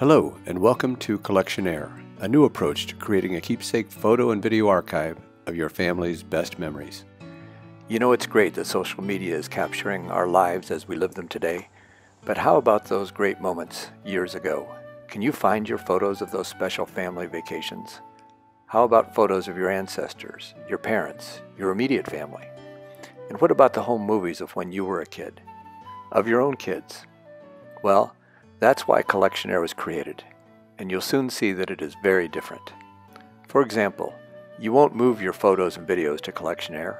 Hello, and welcome to Collectionaire, a new approach to creating a keepsake photo and video archive of your family's best memories. You know, it's great that social media is capturing our lives as we live them today, but how about those great moments years ago? Can you find your photos of those special family vacations? How about photos of your ancestors, your parents, your immediate family? And what about the home movies of when you were a kid? Of your own kids? Well, that's why Collectionaire was created, and you'll soon see that it is very different. For example, you won't move your photos and videos to Collectionaire.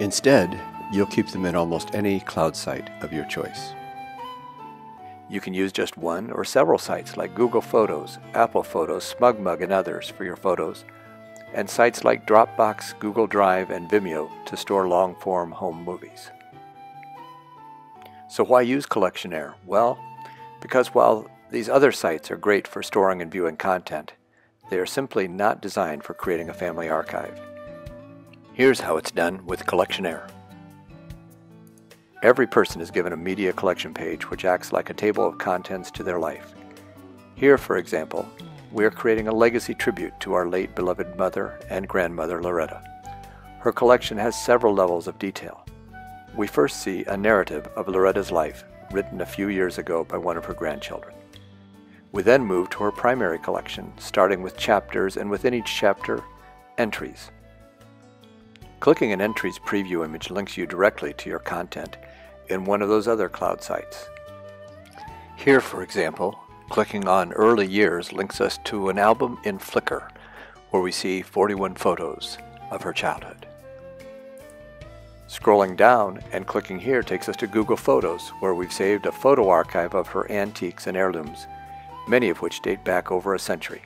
Instead, you'll keep them in almost any cloud site of your choice. You can use just one or several sites like Google Photos, Apple Photos, SmugMug, and others for your photos, and sites like Dropbox, Google Drive, and Vimeo to store long-form home movies. So why use Collectionaire? Well, because while these other sites are great for storing and viewing content, they are simply not designed for creating a family archive. Here's how it's done with Collectionaire. Every person is given a media collection page which acts like a table of contents to their life. Here, for example, we are creating a legacy tribute to our late beloved mother and grandmother Loretta. Her collection has several levels of detail. We first see a narrative of Loretta's life written a few years ago by one of her grandchildren. We then move to her primary collection, starting with chapters and within each chapter, entries. Clicking an entries preview image links you directly to your content in one of those other cloud sites. Here, for example, clicking on early years links us to an album in Flickr where we see 41 photos of her childhood. Scrolling down and clicking here takes us to Google Photos, where we've saved a photo archive of her antiques and heirlooms, many of which date back over a century.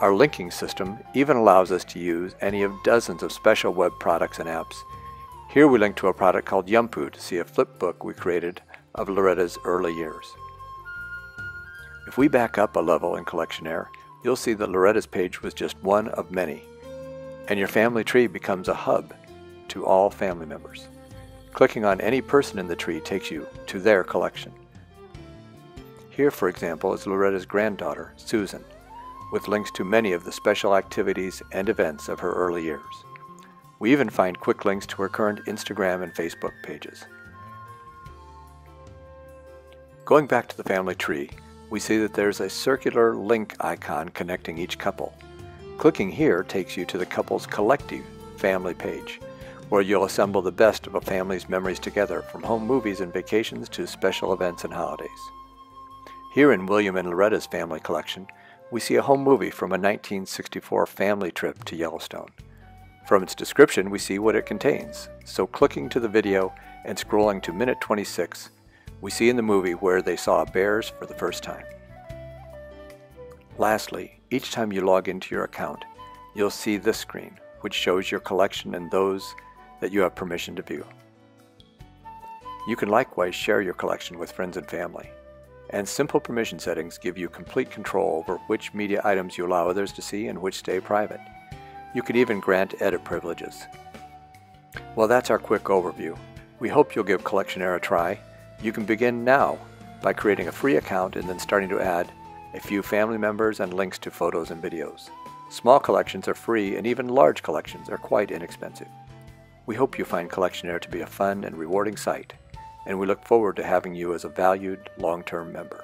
Our linking system even allows us to use any of dozens of special web products and apps. Here we link to a product called Yumpu to see a flip book we created of Loretta's early years. If we back up a level in Collectionaire, you'll see that Loretta's page was just one of many, and your family tree becomes a hub to all family members. Clicking on any person in the tree takes you to their collection. Here, for example, is Loretta's granddaughter, Susan, with links to many of the special activities and events of her early years. We even find quick links to her current Instagram and Facebook pages. Going back to the family tree, we see that there's a circular link icon connecting each couple. Clicking here takes you to the couple's collective family page, where you'll assemble the best of a family's memories together, from home movies and vacations to special events and holidays. Here in William and Loretta's family collection, we see a home movie from a 1964 family trip to Yellowstone. From its description, we see what it contains, so clicking to the video and scrolling to minute 26, we see in the movie where they saw bears for the first time. Lastly, each time you log into your account, you'll see this screen, which shows your collection and those that you have permission to view. You can likewise share your collection with friends and family, and simple permission settings give you complete control over which media items you allow others to see and which stay private. You can even grant edit privileges. Well, that's our quick overview. We hope you'll give Collectionaire a try. You can begin now by creating a free account and then starting to add a few family members and links to photos and videos. Small collections are free and even large collections are quite inexpensive. We hope you find Collectionaire to be a fun and rewarding site, and we look forward to having you as a valued long-term member.